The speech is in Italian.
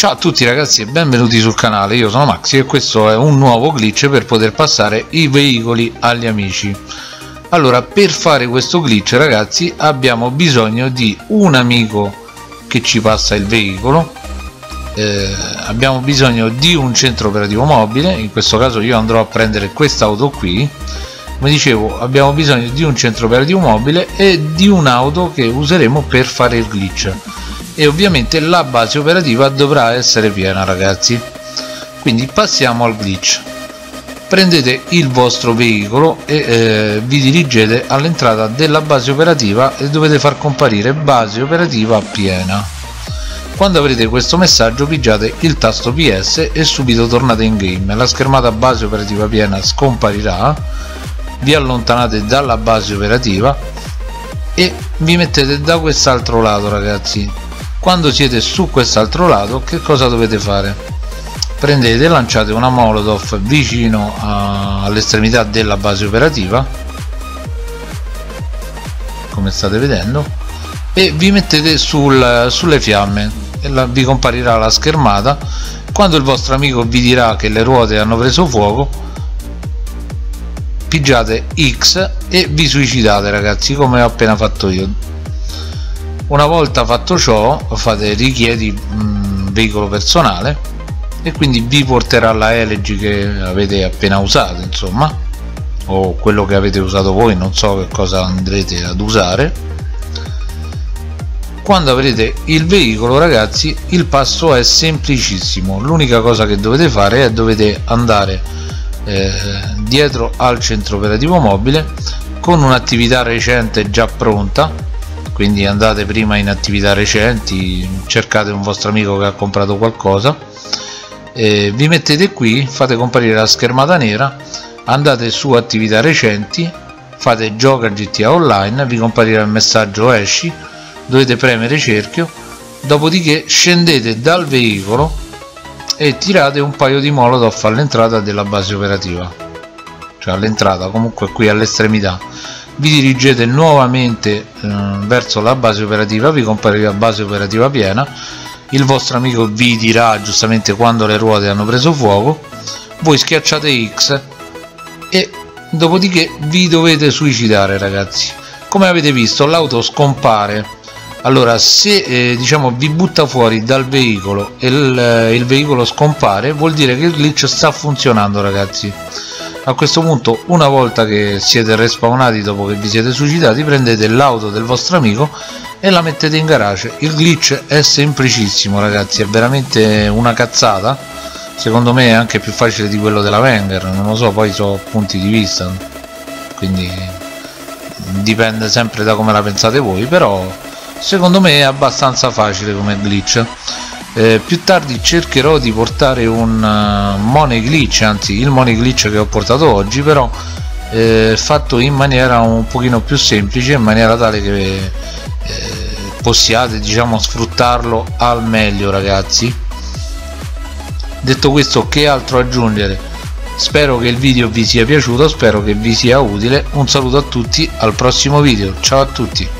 Ciao a tutti ragazzi e benvenuti sul canale, io sono Maxi e questo è un nuovo glitch per poter passare i veicoli agli amici. Allora per fare questo glitch ragazzi abbiamo bisogno di un amico che ci passa il veicolo. Eh, abbiamo bisogno di un centro operativo mobile. In questo caso io andrò a prendere quest'auto qui. Come dicevo abbiamo bisogno di un centro operativo mobile e di un'auto che useremo per fare il glitch e ovviamente la base operativa dovrà essere piena ragazzi. Quindi passiamo al glitch. Prendete il vostro veicolo e eh, vi dirigete all'entrata della base operativa e dovete far comparire base operativa piena. Quando avrete questo messaggio pigiate il tasto PS e subito tornate in game. La schermata base operativa piena scomparirà. Vi allontanate dalla base operativa e vi mettete da quest'altro lato ragazzi quando siete su quest'altro lato che cosa dovete fare? Prendete e lanciate una molotov vicino all'estremità della base operativa come state vedendo e vi mettete sul, sulle fiamme. E la, vi comparirà la schermata. Quando il vostro amico vi dirà che le ruote hanno preso fuoco pigiate X e vi suicidate ragazzi come ho appena fatto io una volta fatto ciò fate richiedi mh, veicolo personale e quindi vi porterà la elegy che avete appena usato insomma o quello che avete usato voi non so che cosa andrete ad usare. Quando avrete il veicolo ragazzi il passo è semplicissimo. L'unica cosa che dovete fare è dovete andare eh, dietro al centro operativo mobile con un'attività recente già pronta quindi andate prima in attività recenti cercate un vostro amico che ha comprato qualcosa vi mettete qui fate comparire la schermata nera andate su attività recenti fate gioca GTA online vi comparirà il messaggio esci dovete premere cerchio dopodiché scendete dal veicolo e tirate un paio di molotov all'entrata della base operativa. Cioè all'entrata comunque qui all'estremità vi dirigete nuovamente eh, verso la base operativa vi comparirà base operativa piena il vostro amico vi dirà giustamente quando le ruote hanno preso fuoco voi schiacciate X e dopodiché vi dovete suicidare ragazzi. Come avete visto l'auto scompare. Allora se eh, diciamo vi butta fuori dal veicolo e il, eh, il veicolo scompare vuol dire che il glitch sta funzionando ragazzi a questo punto una volta che siete respawnati dopo che vi siete suicidati prendete l'auto del vostro amico e la mettete in garage. Il glitch è semplicissimo ragazzi è veramente una cazzata. Secondo me è anche più facile di quello della Wenger non lo so poi so punti di vista quindi dipende sempre da come la pensate voi però secondo me è abbastanza facile come glitch eh, più tardi cercherò di portare un uh, money glitch anzi il money glitch che ho portato oggi però eh, fatto in maniera un pochino più semplice in maniera tale che eh, possiate diciamo sfruttarlo al meglio ragazzi. Detto questo che altro aggiungere? Spero che il video vi sia piaciuto spero che vi sia utile. Un saluto a tutti al prossimo video. Ciao a tutti